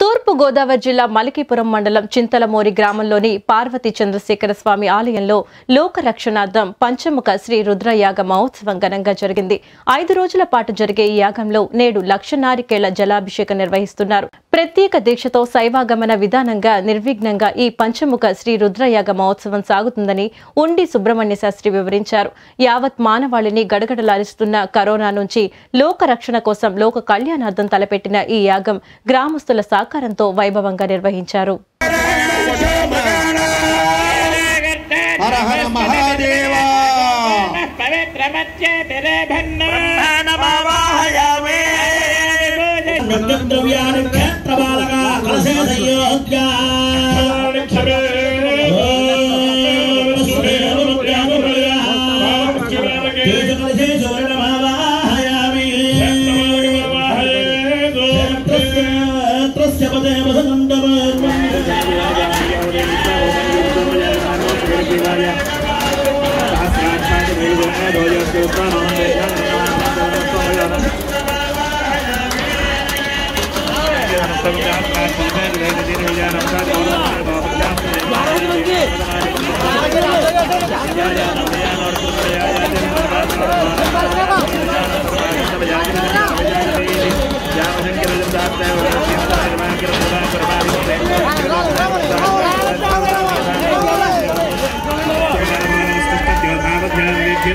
తూర్పు గోదావరి జిల్లా మలికీపురం మండలం చింతలమూరి గ్రామంలోని పార్వతి చంద్రశేఖర స్వామి ఆలయంలో లోక రక్షణార్థం పంచముఖ శ్రీ రుద్రయాగ మహోత్సవం ఘనంగా జరిగింది. ఐదు రోజుల పాటు జరిగే ఈ యాగంలో నేడు లక్షనారికేళ్ళ జలాభిషేకం నిర్వహిస్తున్నారు. ప్రత్యేక దీక్షతో శైవాగమన విధానంగా నిర్విఘ్నంగా ఈ పంచముఖ శ్రీ రుద్రయాగ మహోత్సవం సాగుతుందని ఉండి సుబ్రహ్మణ్య శాస్త్రి వివరించారు. యావత్ మానవాళిని గడగడలారిస్తున్న కరోనా నుంచి లోకరక్షణ కోసం లోక కళ్యాణార్థం తలపెట్టిన ఈ యాగం గ్రామస్తుల సహకారంతో వైభవంగా నిర్వహించారు హర హర మహాదేవ పవిత్రమత్యే తిరేభన్న ద్రవ్యాన్ని Yeah, yeah.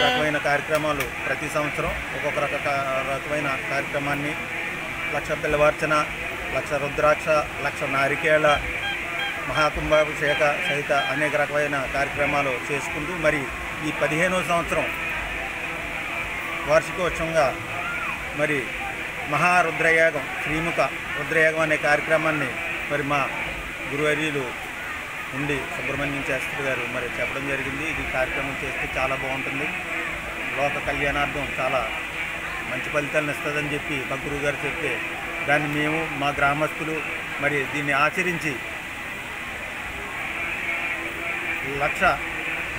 రకమైన కార్యక్రమాలు ప్రతి సంవత్సరం ఒక్కొక్క రక రకమైన కార్యక్రమాన్ని లక్ష పిల్లవార్చన లక్ష రుద్రాక్ష లక్ష నారికేళ మహాకుంభాభిషేక సహిత అనేక రకమైన కార్యక్రమాలు చేసుకుంటూ మరి ఈ పదిహేనవ సంవత్సరం వార్షికోత్సవంగా మరి మహారుద్రయాగం శ్రీముఖ రుద్రయాగం అనే కార్యక్రమాన్ని మరి మా గురువర్యులు ఉండి సుబ్రహ్మణ్యం శాస్త్రి గారు మరి చెప్పడం జరిగింది. ఇది కార్యక్రమం చేస్తే చాలా బాగుంటుంది. లోక కళ్యాణార్థం చాలా మంచి ఫలితాలను ఇస్తుందని చెప్పి మా గారు చెప్తే దాన్ని మేము మా గ్రామస్తులు మరి దీన్ని ఆచరించి లక్ష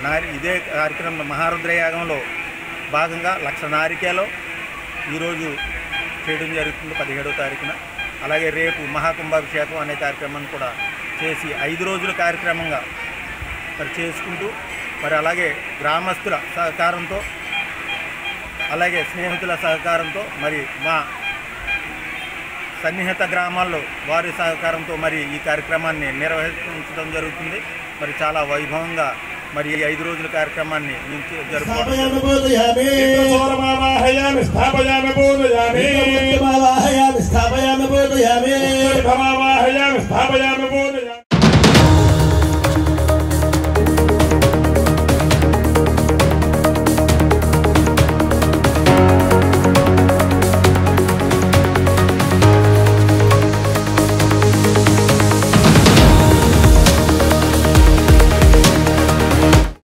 నారి ఇదే కార్యక్రమం మహారుద్రయాగంలో భాగంగా లక్ష నారికేలో ఈరోజు చేయడం జరుగుతుంది పదిహేడవ తారీఖున. అలాగే రేపు మహాకుంభాభిషేకం అనే కార్యక్రమాన్ని కూడా చేసి ఐదు రోజుల కార్యక్రమంగా మరి చేసుకుంటూ మరి అలాగే గ్రామస్తుల సహకారంతో అలాగే స్నేహితుల సహకారంతో మరి మా సన్నిహిత గ్రామాల్లో వారి సహకారంతో మరి ఈ కార్యక్రమాన్ని నిర్వహించడం జరుగుతుంది. మరి చాలా వైభవంగా మరి ఈ ఐదు రోజుల కార్యక్రమాన్ని జరుపుకోవడం स्थापयामि बोधयामि भवामः स्थापयामि बोधयामि